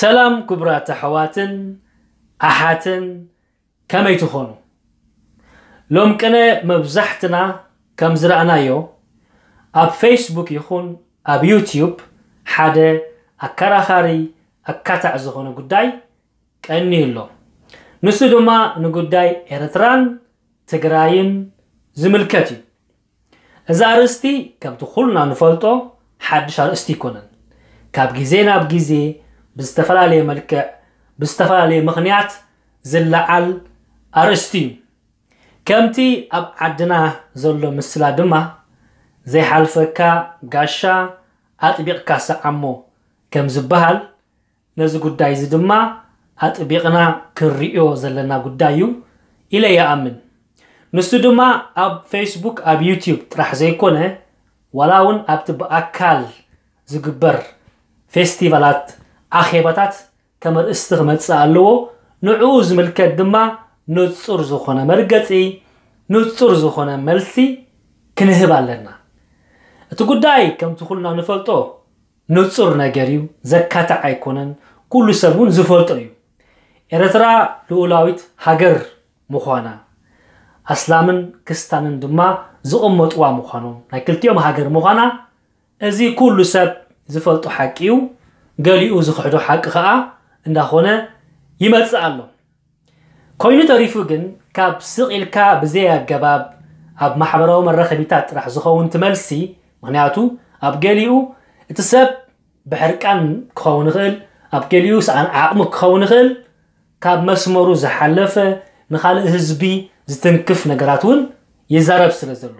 ሰላም ክቡራት ኣሕዋትን ኣሓትን ከመይ ትኾኑ? ሎም ቅነ መብዛሕትና ከም ዝረኣናዮ ኣብ ፌስቡክ ይኹን ኣብ ዩትዩብ ሓደ ኣከራኻሪ ኣካታዕ ዝኾነ ጉዳይ ቀኒ ኣሎ። ንሱ ድማ ንጉዳይ ኤርትራን ትግራይን ዝምልከት እዩ። እዚ ኣርእስቲ ከምቲ ኩልና ንፈልጦ ሓድሽ ኣርእስቲ ይኮነን። ካብ ግዜ ናብ ግዜ ብዝተፈላለየ መልክዕ ብዝተፈላለየ ምክንያት ዝለዓል ኣርእስቲ እዩ። ከምቲ ኣብ ዓድና ዘሎ ምስላ ድማ ዘይሓልፈካ ጋሻ ኣጥቢቕካ ሰዓሞ ከም ዝበሃል ነዚ ጉዳይ እዚ ድማ ኣጥቢቕና ክንሪኦ ዘለና ጉዳይ እዩ ኢለ ይኣምን ንሱ ድማ ኣብ ፌስቡክ ኣብ ዩትዩብ ጥራሕ ዘይኮነ ዋላ እውን ኣብቲ ብኣካል ዝግበር ፌስቲቫላት ኣኼባታት ከም ርእስቲ ክመፅእ ኣለዎ። ንዕኡ ዝምልከት ድማ ንፁር ዝኾነ መርገፂ ንፁር ዝኾነ መልሲ ክንህብ ኣለና። እቲ ጉዳይ ከምቲ ኩልና ንፈልጦ ንፁር ነገር እዩ ዘካታዕ ኣይኮነን ኩሉ ሰብ እውን ዝፈልጦ እዩ። ኤርትራ ልኡላዊት ሃገር ምዃና ኣስላምን ክስታንን ድማ ዝቕመጥዋ ምዃኖም ናይ ክልቲኦም ሃገር ምዃና እዚ ኩሉ ሰብ ዝፈልጦ ሓቂ እዩ ገሊኡ ዝክሕዶ ሓቂ ከዓ እንዳኾነ ይመፅእ ኣሎ። ኮይኑ ተሪፉ ግን ካብ ስቕ ብዘይ ኣገባብ ኣብ ማሕበራዊ መራኸቢታት ጥራሕ ዝኸውን ትመልሲ ምክንያቱ ኣብ ገሊኡ እቲ ሰብ ብሕርቃን ክኸውን ይኽእል ኣብ ገሊኡ ሰኣን ዓቕሚ ክኸውን ይኽእል ካብ መስመሩ ዝሓለፈ ንካልእ ህዝቢ ዝትንክፍ ነገራት እውን ይዛረብ ስለ ዘሎ።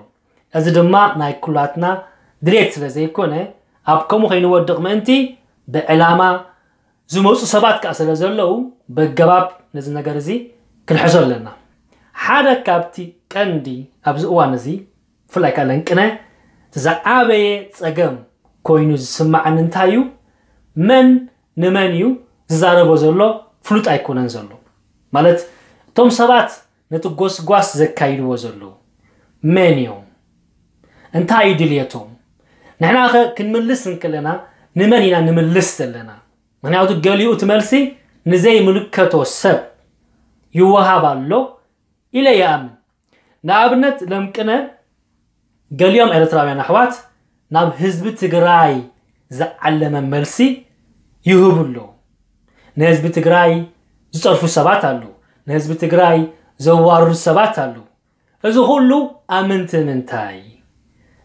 እዚ ድማ ናይ ኩላትና ድሌት ስለ ዘይኮነ ኣብ ከምኡ ከይንወድቕ ምእንቲ ብዕላማ ዝመፁ ሰባት ከዓ ስለ ዘለው ብገባብ ነዚ ነገር እዚ ክንሕዞ ኣለና። ሓደ ካብቲ ቀንዲ ኣብዚ እዋን እዚ ብፍላይ ከዓ ለንቅነ ዝዓበየ ፀገም ኮይኑ ዝስማዓኒ እንታይ እዩ መን ንመን እዩ ዝዛረቦ ዘሎ? ፍሉጥ ኣይኮነን ዘሎ። ማለት እቶም ሰባት ነቲ ጎስጓስ ዘካይድዎ ዘለዉ መን እዮም? እንታይ እዩ ድልየቶም ንሕና ኸ ክንምልስ እንከለና ንመን ኢና ንምልስ ዘለና። ምክንያቱ ገሊኡ እቲ ንዘይምልከቶ ሰብ ይወሃብ ኣሎ ኢለ ይኣምን ንኣብነት ለምቅነ ገሊኦም ኤርትራውያን ኣሕዋት ናብ ህዝቢ ትግራይ ዝዓለመ መልሲ ይህቡ ኣለዉ ንህዝቢ ትግራይ ዝፀርፉ ሰባት ኣለዉ ንህዝቢ ትግራይ ዘዋርዱ ሰባት ኣለዉ እዚ ኩሉ ኣምንቲ ምንታይ?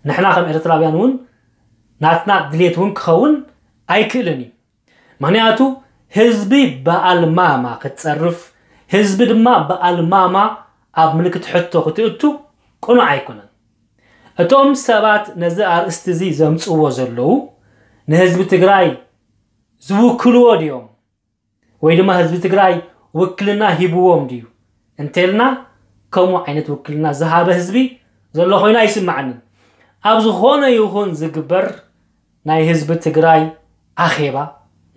ንሕና ከም ኤርትራውያን እውን ናትና ድሌት እውን ክኸውን ኣይክእልን እዩ ምክንያቱ ህዝቢ ብኣልማማ ክትፀርፍ ህዝቢ ድማ ብኣልማማ ኣብ ምልክት ሕቶ ክትእቱ ቁኑዕ ኣይኮነን። እቶም ሰባት ነዚ ኣርእስቲ እዚ ዘምፅዎ ዘለው ንህዝቢ ትግራይ ዝውክልዎ ድዮም? ወይ ድማ ህዝቢ ትግራይ ውክልና ሂብዎም ድዩ? እንተልና ከምኡ ዓይነት ውክልና ዝሃበ ህዝቢ ዘሎ ኮይኑ ኣይስማዓንን ኣብ ዝኾነ ይኹን ዝግበር ናይ ህዝቢ ትግራይ ኣኼባ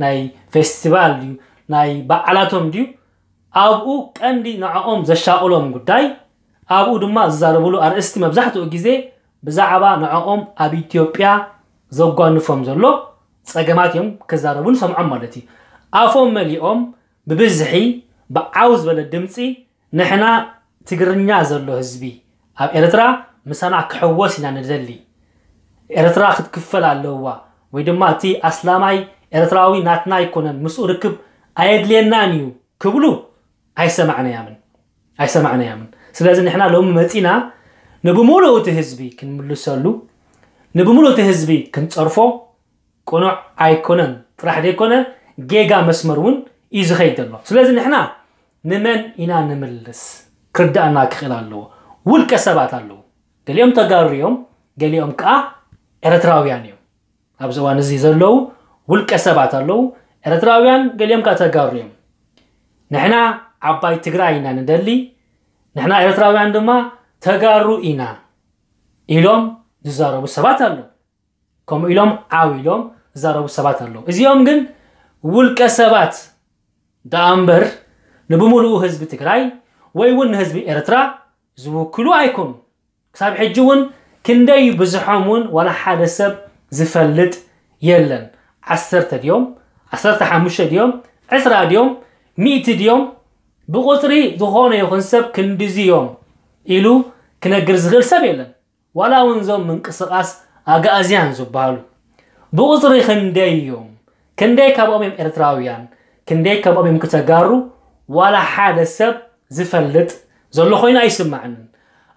ናይ ፌስቲቫል ድዩ ናይ በዓላቶም ድዩ ኣብኡ ቀንዲ ንዕኦም ዘሻቕሎም ጉዳይ ኣብኡ ድማ ዝዛረብሉ ኣርእስቲ መብዛሕትኡ ግዜ ብዛዕባ ንዕኦም ኣብ ኢትዮጵያ ዘጓንፎም ዘሎ ፀገማት እዮም ክዛረቡ ንሰምዖም ማለት እዩ። ኣፎም መሊኦም ብብዝሒ ብዓው ዝበለ ድምፂ ንሕና ትግርኛ ዘሎ ህዝቢ ኣብ ኤርትራ ምሳና ክሕወስ ኢና ንደሊ። ኤርትራ ክትክፈል ኣለዋ። ወይ ድማ እቲ ኣስላማይ ኤርትራዊ ናትና ኣይኮነን። ምስኡ ርክብ ኣየድልየናን እዩ ክብሉ ኣይሰማዕናያምን ኣይሰማዕናያምን ስለዚ ንሕና ሎሚ መፂና ንብሙሉእ እቲ ህዝቢ ክንምልሰሉ ንብሙሉእ እቲ ህዝቢ ክንፀርፎ ቁኑዕ ኣይኮነን። ጥራሕ ዘይኮነ ጌጋ መስመር እውን እዩ ዝኸይድ ዘሎ። ስለዚ ንሕና ንመን ኢና ንምልስ? ክርዳእና ክኽእል ኣለዎ። ውልቀ ሰባት ኣለዉ ገሊኦም ተጋሩ እዮም ገሊኦም ከዓ ኤርትራውያን እዮም። ኣብዚ እዋን እዚ ዘለው ውልቀ ሰባት ኣለዉ ኤርትራውያን ገሊኦም ከዓ ተጋሩ እዮም። ንሕና ዓባይ ትግራይ ኢና ንደሊ ንሕና ኤርትራውያን ድማ ተጋሩ ኢና ኢሎም ዝዛረቡ ሰባት ኣለዉ። ከምኡ ኢሎም ዓው ኢሎም ዝዛረቡ ሰባት ኣለዉ። እዚኦም ግን ውልቀ ሰባት ደኣ እምበር ንብሙሉኡ ህዝቢ ትግራይ ወይ እውን ንህዝቢ ኤርትራ ዝውክሉ ኣይኮኑ ክሳብ ሕጂ እውን ክንደይ ብዙሖም እውን ዋላ ሓደ ሰብ ዝፈልጥ የለን? ዓሰርተ ድዮም 15 ድዮም 20 ድዮም ሚእቲ ድዮም ብቁፅሪ ዝኾነ ይኹን ሰብ ክንዲዚ እዮም ኢሉ ክነግር ዝኽእል ሰብ የለን። ዋላ እውን እዞም ምንቅስቓስ ኣጋእዝያን ዝበሃሉ። ብቁፅሪ ክንደይ እዮም? ክንደይ ካብኦም እዮም ኤርትራውያን? ክንደይ ካብኦም እዮም ክተጋሩ? ዋላ ሓደ ሰብ ዝፈልጥ ዘሎ ኮይኑ ኣይስማዕንን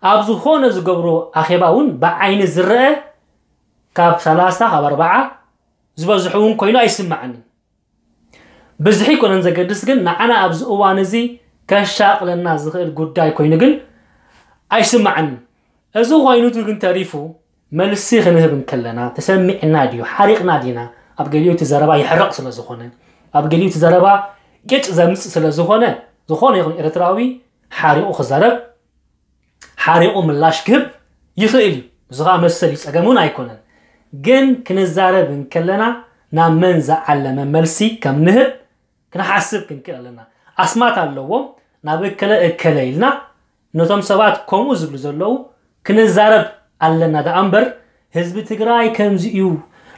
ኣብ ዝኾነ ዝገብሮ ኣኼባ እውን ብዓይኒ ዝረአ ካብ 30 ካብ 40 ዝበዝሑ እውን ኮይኑ ኣይስማዕንን። ብዝሒ ኮነን ዘገድስ ግን ንዓና ኣብዚ እዋን እዚ ከሻቅለና ዝኽእል ጉዳይ ኮይኑ ግን ኣይስማዕንን። እዚ ኮይኑቱ ግን ተሪፉ መልሲ ክንህብ እንከለና። ተሰሚዕና ድዩ ሓሪቕና ዲና። ኣብ ገሊኡ እቲ ዘረባ ይሕረቕ ስለ ዝኾነ ኣብ ገሊኡ እቲ ዘረባ ቅጭ ዘምፅእ ስለ ዝኾነ ዝኾነ ይኹን ኤርትራዊ ሓሪቑ ክዛረብ ሓሪቑ ምላሽ ክህብ ይኽእል እዩ። እዚ ከዓ መሰል እዩ ፀገም እውን ኣይኮነን። ግን ክንዛረብ እንከለና ናብ መን ዝዓለመ መልሲ ከም ንህብ ክንሓስብ ክንክእል ኣለና። ኣስማት ኣለዎም። ናብ እከለ እከለ ኢልና ነቶም ሰባት ከምኡ ዝብሉ ዘለው ክንዛረብ ኣለና። ዳ እምበር ህዝቢ ትግራይ ከምዚ እዩ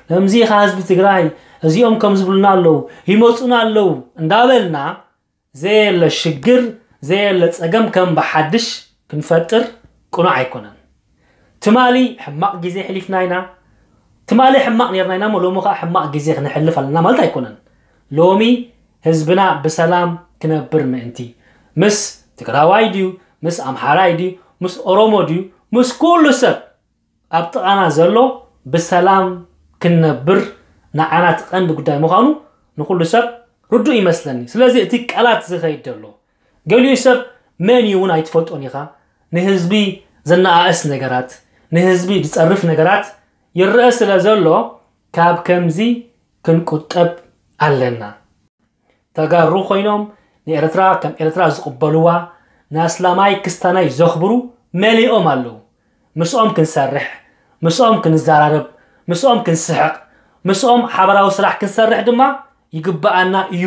ከምዚ ኢኻ ህዝቢ ትግራይ እዚኦም ከም ዝብሉና ኣለው ይመፁና ኣለው እንዳበልና ዘየለ ሽግር ዘየለ ፀገም ከም ብሓድሽ ክንፈጥር ቁኑዕ ኣይኮነን። ትማሊ ሕማቕ ግዜ ሕሊፍና ኢና ትማሊ ሕማቕ ነርና ኢና ሞ ሎሚ ከዓ ሕማቕ ግዜ ክንሕልፍ ኣለና ማለት ኣይኮነን። ሎሚ ህዝብና ብሰላም ክነብር ምእንቲ። ምስ ትግራዋይ ድዩ ምስ ኣምሓራይ ድዩ ምስ ኦሮሞ ድዩ ምስ ኩሉ ሰብ ኣብ ጥቓና ዘሎ ብሰላም ክንነብር ንዓና እቲ ቀንዲ ጉዳይ ምዃኑ ንኩሉ ሰብ ርዱእ ይመስለኒ። ስለዚ እቲ ቃላት ዝኸይድ ዘሎ ገሊኡ ሰብ መን እዩ እውን ኣይትፈልጦን ኢኻ ንህዝቢ ዘነኣእስ ነገራት ንህዝቢ ዝፀርፍ ነገራት ይርአ ስለ ዘሎ ካብ ከምዚ ክንቁጠብ ኣለና። ተጋሩ ኮይኖም ንኤርትራ ከም ኤርትራ ዝቕበልዋ ንኣስላማይ ክስታናይ ዘኽብሩ መሊኦም ኣለዉ። ምስኦም ክንሰርሕ ምስኦም ክንዘራረብ ምስኦም ክንስሕቕ ምስኦም ሓበራዊ ስራሕ ክንሰርሕ ድማ ይግባኣና እዩ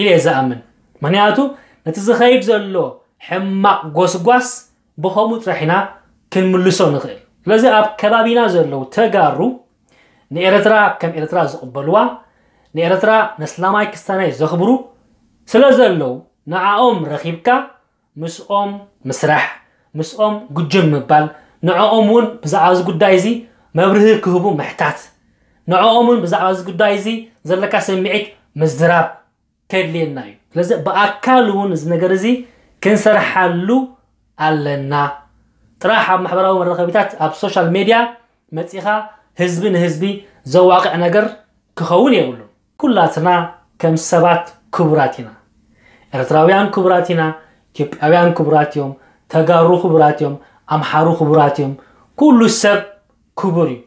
ኢለ ዝኣምን ምክንያቱ ነቲ ዝኸይድ ዘሎ ሕማቕ ጎስጓስ ብከምኡ ጥራሕና ክንምልሶ ንኽእል። ስለዚ ኣብ ከባቢና ዘለው ተጋሩ ንኤርትራ ከም ኤርትራ ዝቕበልዋ ንኤርትራ ነስላማይ ክስታናይ ዘኽብሩ ስለ ዘለው ንዓኦም ረኺብካ ምስኦም ምስራሕ ምስኦም ጉጅም ምባል ንዕኦም እውን ብዛዕባ እዚ ጉዳይ እዚ መብርሂ ክህቡ ምሕታት ንዕኦም እውን ብዛዕባ እዚ ጉዳይ እዚ ዘለካ ስምዒት ምዝራብ ከድልየና እዩ። ስለዚ ብኣካል እውን እዚ ነገር እዚ ክንሰርሓሉ ኣለና። ጥራሕ ኣብ ማሕበራዊ መራኸቢታት ኣብ social media መፂኻ ህዝቢ ንህዝቢ ዘዋቅዕ ነገር ክኸውን የብሉ ኩላትና ከም ሰባት ክቡራት ኢና። ኤርትራውያን ክቡራት ኢና። ኢትዮጵያውያን ክቡራት እዮም። ተጋሩ ክቡራት እዮም። ኣምሓሩ ክቡራት እዮም። ኩሉ ሰብ ክቡር እዩ።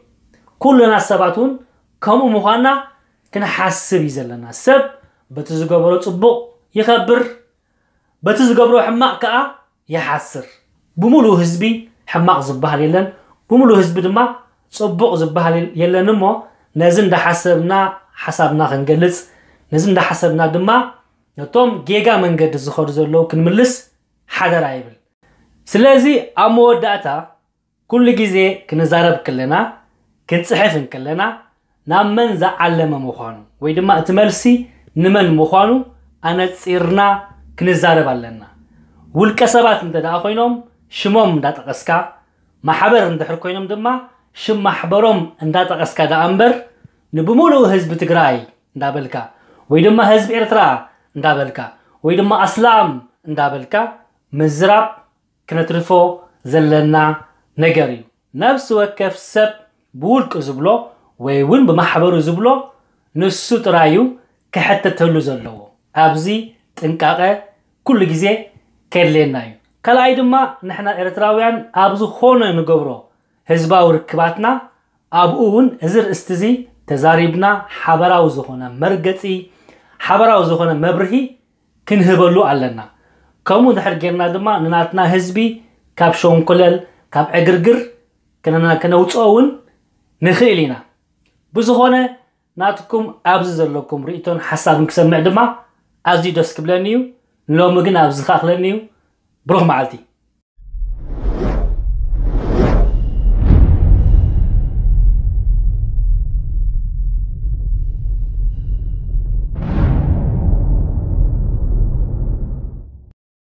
ኩሉና ሰባት እውን ከምኡ ምዃንና ክንሓስብ እዩ ዘለና። ሰብ በቲ ዝገበሮ ፅቡቕ ይኸብር በቲ ዝገብሮ ሕማቕ ከዓ ይሓስር ብምሉእ ህዝቢ ሕማቕ ዝበሃል የለን ብምሉእ ህዝቢ ድማ ፅቡቕ ዝበሃል የለን እሞ ነዚ እንዳሓሰብና ሓሳብና ክንገልፅ ነዚ እንዳሓሰብና ድማ ነቶም ጌጋ መንገዲ ዝኸዱ ዘለዉ ክንምልስ ሓደራ ይብል። ስለዚ ኣብ መወዳእታ ኩሉ ግዜ ክንዛረብ ከለና ክንፅሕፍ ከለና ናብ መን ዝዓለመ ምዃኑ ወይ ድማ እቲ መልሲ ንመን ምዃኑ ኣነፂርና ክንዛረብ ኣለና ውልቀ ሰባት እንተ ደኣ ኮይኖም ሽሞም እንዳጠቐስካ ማሕበር እንድሕር ኮይኖም ድማ ሽም ማሕበሮም እንዳጠቐስካ ደኣ እምበር ንብሙሉእ ህዝቢ ትግራይ እንዳበልካ ወይ ድማ ህዝቢ ኤርትራ እንዳበልካ ወይ ድማ ኣስላም እንዳበልካ ምዝራብ ክነትርፎ ዘለና ነገር እዩ። ነብሲ ወከፍ ሰብ ብውልቂ ዝብሎ ወይ እውን ብማሕበሩ ዝብሎ ንሱ ጥራዩ ክሕተተሉ ዘለዎ። ኣብዚ ጥንቃቐ ኩሉ ግዜ ከድልየና እዩ። ካልኣይ ድማ ንሕና ኤርትራውያን ኣብ ዝኾነ ንገብሮ ህዝባዊ ርክባትና ኣብኡ እውን እዚ ርእስቲ እዚ ተዛሪብና ሓበራዊ ዝኾነ መርገፂ ሓበራዊ ዝኾነ መብርሂ ክንህበሉ ኣለና። ከምኡ ድሕር ጌርና ድማ ንናትና ህዝቢ ካብ ሸንኮለል ካብ ዕግርግር ከነውፅኦ እውን ንኽእል ኢና። ብዝኾነ ናትኩም ኣብዚ ዘለኩም ርእቶን ሓሳብን ክሰምዕ ድማ ኣዝዩ ደስ ክብለኒ እዩ ንሎሚ ግን ኣብዚ ከኣክለኒ እዩ። ብሩኽ መዓልቲ